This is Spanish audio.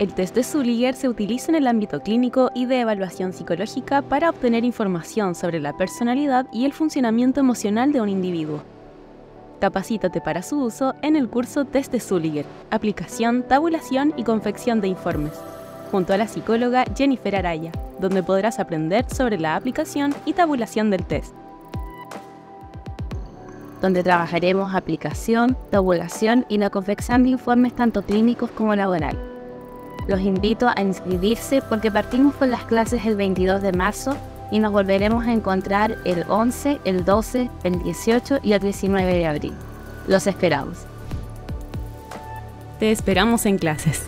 El test de Sulliger se utiliza en el ámbito clínico y de evaluación psicológica para obtener información sobre la personalidad y el funcionamiento emocional de un individuo. Capacítate para su uso en el curso Test de Sulliger, aplicación, tabulación y confección de informes, junto a la psicóloga Jennifer Araya, donde podrás aprender sobre la aplicación y tabulación del test. Donde trabajaremos aplicación, tabulación y la confección de informes tanto clínicos como laborales los invito a inscribirse porque partimos con las clases el 22 de marzo y nos volveremos a encontrar el 11, el 12, el 18 y el 19 de abril. Los esperamos. Te esperamos en clases.